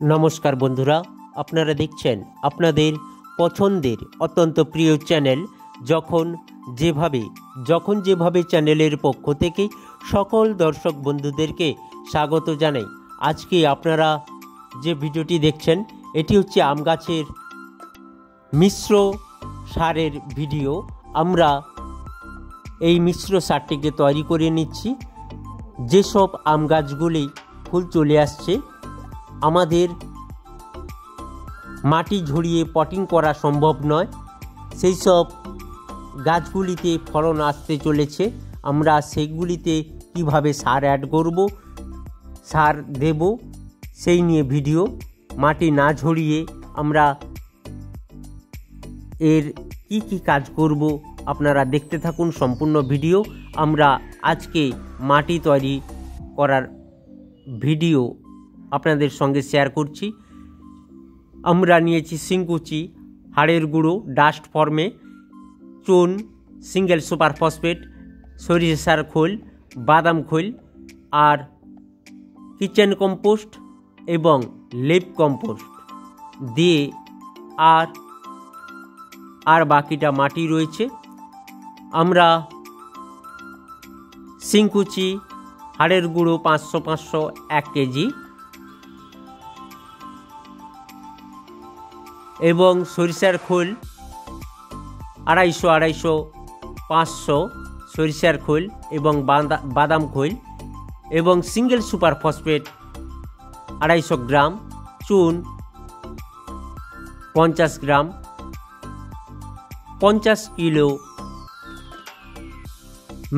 নমস্কার বন্ধুরা, আপনারা দেখছেন আপনাদের পছন্দের অত্যন্ত প্রিয় চ্যানেল যখন যেভাবে যখন যেভাবে চ্যানেলের পক্ষ থেকে সকল দর্শক বন্ধুদেরকে স্বাগত জানাই। আজকে আপনারা যে ভিডিওটি দেখছেন, এটি হচ্ছে আম গাছের মিশ্র সারের ভিডিও। আমরা এই মিশ্র সারটিকে তৈরি করে নিচ্ছি। যেসব আম গাছগুলি ফুল চলে আসছে আমাদের মাটি ঝরিয়ে পটিং করা সম্ভব নয়। সেই সব গাছগুলিতে ফলন আসতে চলেছে। আমরা সেগুলিতে কীভাবে সার অ্যাড করব, সার দেব, সেই নিয়ে ভিডিও মাটি না ঝরিয়ে আমরা এর কি কি কাজ করব আপনারা দেখতে থাকুন সম্পূর্ণ ভিডিও আমরা আজকে মাটি তৈরি করার ভিডিও আপনাদের সঙ্গে শেয়ার করছি। আমরা নিয়েছি সিংকুচি, হাড়ের গুঁড়ো ডাস্ট ফর্মে চুন সিঙ্গেল সুপার ফসফেট সরিষার খোল, বাদাম খোল আর কিচেন কম্পোস্ট এবং লেপ কম্পোস্ট দিয়ে আর আর বাকিটা মাটি রয়েছে। আমরা সিংকুচি, হাড়ের গুঁড়ো পাঁচশো পাঁচশো এক কেজি এবং সরিষার খোল আড়াইশো আড়াইশো, পাঁচশো সরিষার খোল এবং বাদাম খোল এবং সিঙ্গেল সুপার ফসফেট আড়াইশো গ্রাম, চুন পঞ্চাশ গ্রাম, পঞ্চাশ কিলো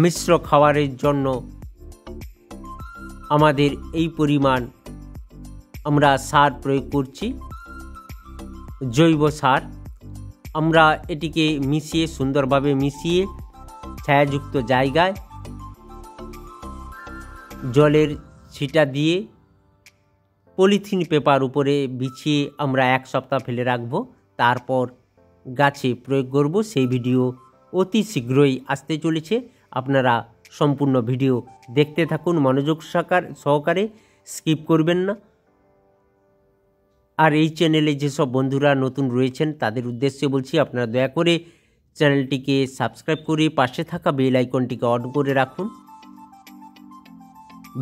মিশ্র খাবারের জন্য আমাদের এই পরিমাণ আমরা সার প্রয়োগ করছি। জৈব সার। আমরা এটিকে মিশিয়ে, সুন্দরভাবে মিশিয়ে, ছায়াযুক্ত জায়গায় জলের ছিটা দিয়ে পলিথিন পেপার উপরে বিছিয়ে আমরা এক সপ্তাহ ফেলে রাখব। তারপর গাছে প্রয়োগ করব। সেই ভিডিও অতি শীঘ্রই আসতে চলেছে। আপনারা সম্পূর্ণ ভিডিও দেখতে থাকুন। মনোযোগ সহকারে স্কিপ করবেন না। আর এই চ্যানেলে যেসব বন্ধুরা নতুন রয়েছেন, তাদের উদ্দেশ্যে বলছি আপনারা দয়া করে চ্যানেলটিকে সাবস্ক্রাইব করে পাশে থাকা বেল আইকনটিকে অন করে রাখুন।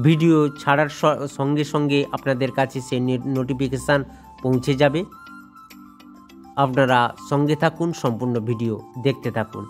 ভিডিও ছাড়ার সঙ্গে সঙ্গে আপনাদের কাছে সেই নোটিফিকেশান পৌঁছে যাবে। আপনারা সঙ্গে থাকুন, সম্পূর্ণ ভিডিও দেখতে থাকুন।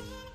you